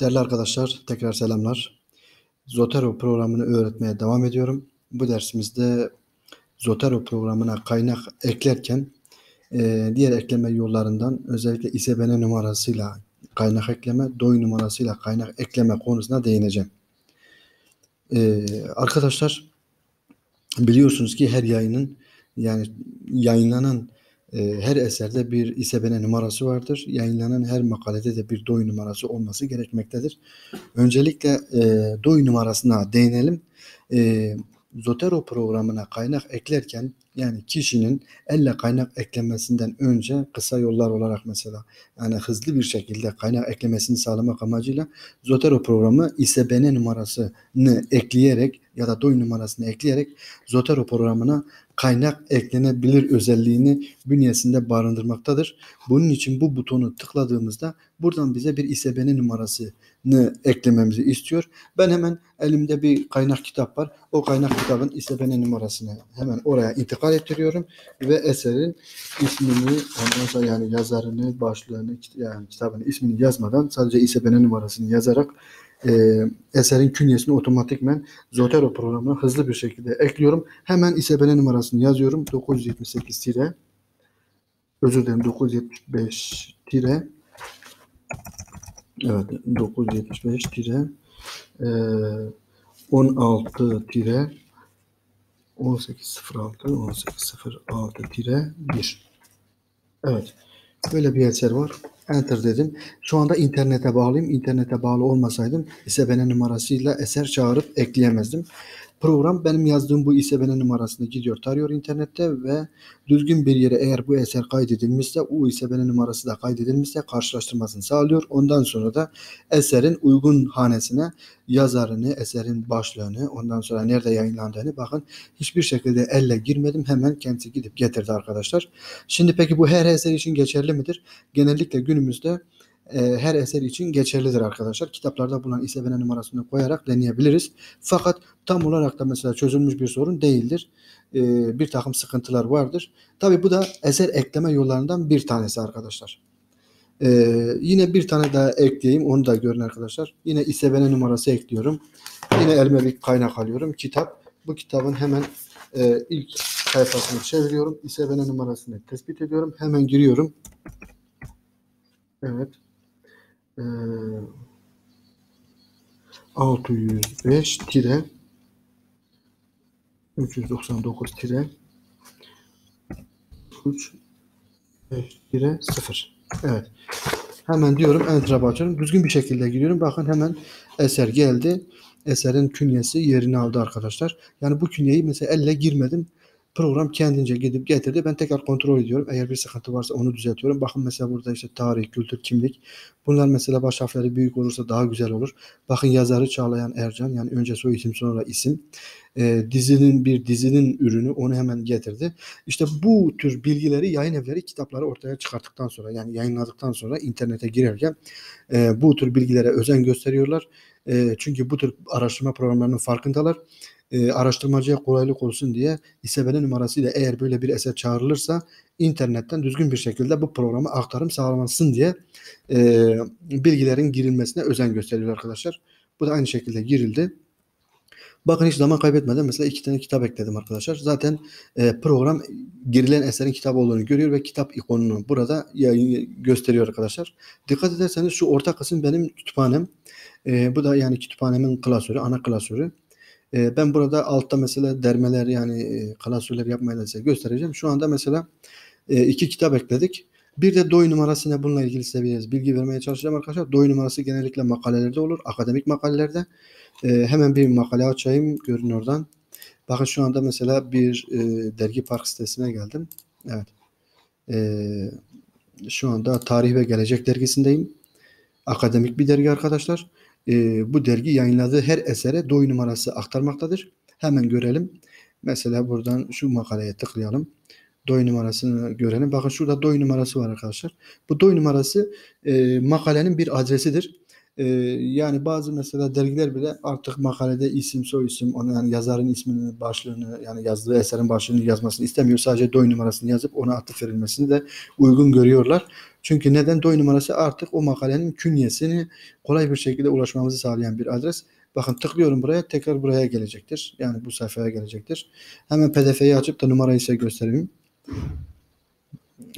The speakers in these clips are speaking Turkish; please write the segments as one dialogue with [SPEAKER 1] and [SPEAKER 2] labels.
[SPEAKER 1] Değerli arkadaşlar, tekrar selamlar. Zotero programını öğretmeye devam ediyorum. Bu dersimizde Zotero programına kaynak eklerken e, diğer ekleme yollarından özellikle ISBN numarasıyla kaynak ekleme, DOI numarasıyla kaynak ekleme konusuna değineceğim. E, arkadaşlar biliyorsunuz ki her yayının yani yayınlanan her eserde bir ISBN numarası vardır. Yayınlanan her makalede de bir DOI numarası olması gerekmektedir. Öncelikle e, DOI numarasına değinelim. E, Zotero programına kaynak eklerken yani kişinin elle kaynak eklemesinden önce kısa yollar olarak mesela yani hızlı bir şekilde kaynak eklemesini sağlamak amacıyla Zotero programı ISBN numarasını ekleyerek ya da DOI numarasını ekleyerek Zotero programına kaynak eklenebilir özelliğini bünyesinde barındırmaktadır. Bunun için bu butonu tıkladığımızda buradan bize bir ISBN numarasını eklememizi istiyor. Ben hemen elimde bir kaynak kitap var. O kaynak kitabın ISBN numarasını hemen oraya intikal ettiriyorum ve eserin ismini yani yazarını, başlığını yani kitabın ismini yazmadan sadece ISBN numarasını yazarak e, eserin künyesini otomatikmen Zotero programına hızlı bir şekilde ekliyorum. Hemen ISBN numarasını yazıyorum. 978 tire. Özür dilerim 975 tire. Evet 975 tire. E, 16 tire. 1806 1806 tire 1 evet böyle bir eser var Enter dedim. Şu anda internete bağlıyım. İnternete bağlı olmasaydım ISBN numarasıyla eser çağırıp ekleyemezdim. Program benim yazdığım bu ISBN numarasını gidiyor tarıyor internette ve düzgün bir yere eğer bu eser kaydedilmişse o ISBN numarası da kaydedilmişse karşılaştırmasını sağlıyor. Ondan sonra da eserin uygun hanesine yazarını, eserin başlığını, ondan sonra nerede yayınlandığını bakın hiçbir şekilde elle girmedim. Hemen kendisi gidip getirdi arkadaşlar. Şimdi peki bu her eser için geçerli midir? Genellikle günümüzde e, her eser için geçerlidir arkadaşlar. Kitaplarda bulunan ISBN numarasını koyarak deneyebiliriz. Fakat tam olarak da mesela çözülmüş bir sorun değildir. E, bir takım sıkıntılar vardır. Tabi bu da eser ekleme yollarından bir tanesi arkadaşlar. E, yine bir tane daha ekleyeyim. Onu da görün arkadaşlar. Yine ISBN numarası ekliyorum. Yine elime bir kaynak alıyorum. Kitap. Bu kitabın hemen e, ilk sayfasını çeviriyorum. ISBN numarasını tespit ediyorum. Hemen giriyorum. Evet. 605 tire 399 tire 3 5 tire 0 evet. Hemen diyorum enter'a basıyorum düzgün bir şekilde giriyorum bakın hemen eser geldi. Eserin künyesi yerini aldı arkadaşlar. Yani bu künyeyi mesela elle girmedim Program kendince gidip getirdi. Ben tekrar kontrol ediyorum. Eğer bir sıkıntı varsa onu düzeltiyorum. Bakın mesela burada işte tarih, kültür, kimlik. Bunlar mesela baş harfleri büyük olursa daha güzel olur. Bakın yazarı Çağlayan Ercan. Yani önce soy isim sonra isim. E, dizinin bir dizinin ürünü onu hemen getirdi. İşte bu tür bilgileri yayın evleri kitapları ortaya çıkarttıktan sonra yani yayınladıktan sonra internete girerken e, bu tür bilgilere özen gösteriyorlar. E, çünkü bu tür araştırma programlarının farkındalar e, araştırmacıya kolaylık olsun diye ISBN numarasıyla eğer böyle bir eser çağrılırsa internetten düzgün bir şekilde bu programa aktarım sağlamasın diye e, bilgilerin girilmesine özen gösteriyor arkadaşlar. Bu da aynı şekilde girildi. Bakın hiç zaman kaybetmeden mesela iki tane kitap ekledim arkadaşlar. Zaten e, program girilen eserin kitap olduğunu görüyor ve kitap ikonunu burada gösteriyor arkadaşlar. Dikkat ederseniz şu orta kısım benim kütüphanem. E, bu da yani kütüphanemin klasörü, ana klasörü. E, ben burada altta mesela dermeler yani e, klasörler yapmayı da size göstereceğim. Şu anda mesela e, iki kitap ekledik. Bir de DOI numarasına bununla ilgili size bilgi vermeye çalışacağım arkadaşlar. DOI numarası genellikle makalelerde olur. Akademik makalelerde. E, hemen bir makale açayım. Görün oradan. Bakın şu anda mesela bir e, dergi park sitesine geldim. Evet. E, şu anda Tarih ve Gelecek dergisindeyim. Akademik bir dergi arkadaşlar e, bu dergi yayınladığı her esere DOI numarası aktarmaktadır. Hemen görelim. Mesela buradan şu makaleye tıklayalım. DOI numarasını görelim. Bakın şurada DOI numarası var arkadaşlar. Bu DOI numarası e, makalenin bir adresidir. Ee, yani bazı mesela dergiler bile artık makalede isim soy isim onu yani yazarın ismini başlığını yani yazdığı eserin başlığını yazmasını istemiyor. Sadece doy numarasını yazıp ona atıf verilmesini de uygun görüyorlar. Çünkü neden doy numarası artık o makalenin künyesini kolay bir şekilde ulaşmamızı sağlayan bir adres. Bakın tıklıyorum buraya tekrar buraya gelecektir. Yani bu sayfaya gelecektir. Hemen pdf'yi açıp da numarayı size göstereyim.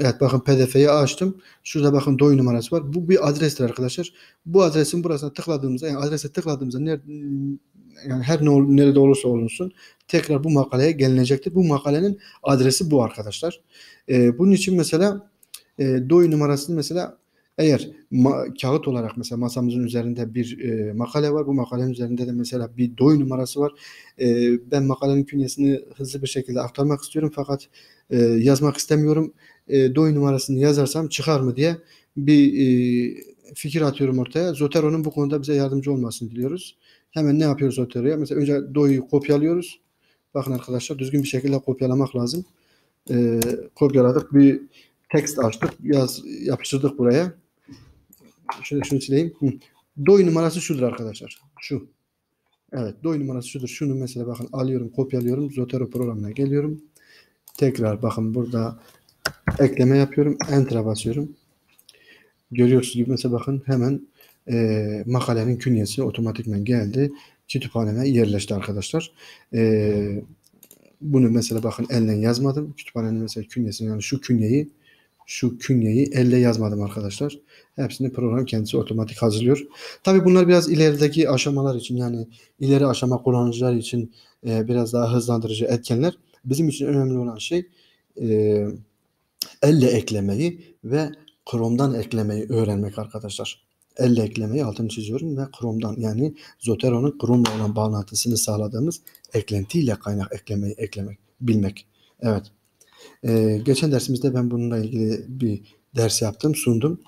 [SPEAKER 1] Evet bakın pdf'yi açtım. Şurada bakın doy numarası var. Bu bir adrestir arkadaşlar. Bu adresin burasına tıkladığımızda yani adrese tıkladığımızda nerede, yani her ne, nerede olursa olunsun tekrar bu makaleye gelinecektir. Bu makalenin adresi bu arkadaşlar. Ee, bunun için mesela e, doy numarasını mesela eğer kağıt olarak mesela masamızın üzerinde bir e, makale var. Bu makalenin üzerinde de mesela bir doy numarası var. E, ben makalenin künyesini hızlı bir şekilde aktarmak istiyorum fakat e, yazmak istemiyorum. E, numarasını yazarsam çıkar mı diye bir e, fikir atıyorum ortaya. Zotero'nun bu konuda bize yardımcı olmasını diliyoruz. Hemen ne yapıyoruz Zotero'ya? Mesela önce doyu kopyalıyoruz. Bakın arkadaşlar düzgün bir şekilde kopyalamak lazım. E, kopyaladık. Bir tekst açtık. Yaz, yapıştırdık buraya. Şöyle şunu sileyim. Hı. Numarası şudur arkadaşlar. Şu. Evet. Doy numarası şudur. Şunu mesela bakın alıyorum, kopyalıyorum. Zotero programına geliyorum. Tekrar bakın burada ekleme yapıyorum. Enter'a basıyorum. Görüyorsunuz gibi mesela bakın hemen e, makalenin künyesi otomatikman geldi. Kütüphaneme yerleşti arkadaşlar. E, bunu mesela bakın elle yazmadım. Kütüphanenin mesela künyesini yani şu künyeyi şu künyeyi elle yazmadım arkadaşlar. Hepsini program kendisi otomatik hazırlıyor. Tabii bunlar biraz ilerideki aşamalar için yani ileri aşama kullanıcılar için e, biraz daha hızlandırıcı etkenler. Bizim için önemli olan şey e, elle eklemeyi ve Chrome'dan eklemeyi öğrenmek arkadaşlar. Elle eklemeyi altını çiziyorum ve Chrome'dan yani Zotero'nun Chrome'la olan bağlantısını sağladığımız eklentiyle kaynak eklemeyi eklemek, bilmek. Evet. Ee, geçen dersimizde ben bununla ilgili bir ders yaptım, sundum.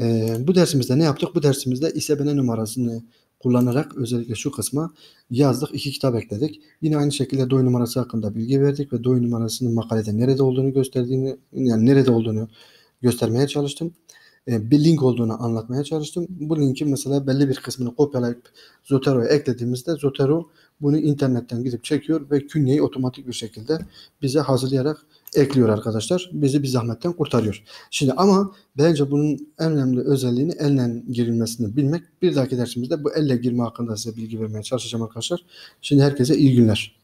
[SPEAKER 1] Ee, bu dersimizde ne yaptık? Bu dersimizde ISBN numarasını kullanarak özellikle şu kısma yazdık. iki kitap ekledik. Yine aynı şekilde doy numarası hakkında bilgi verdik ve doy numarasının makalede nerede olduğunu gösterdiğini yani nerede olduğunu göstermeye çalıştım. Ee, bir link olduğunu anlatmaya çalıştım. Bu linkin mesela belli bir kısmını kopyalayıp Zotero'ya eklediğimizde Zotero bunu internetten gidip çekiyor ve künyeyi otomatik bir şekilde bize hazırlayarak ekliyor arkadaşlar. Bizi bir zahmetten kurtarıyor. Şimdi ama bence bunun en önemli özelliğini elle girilmesini bilmek. Bir dahaki dersimizde bu elle girme hakkında size bilgi vermeye çalışacağım arkadaşlar. Şimdi herkese iyi günler.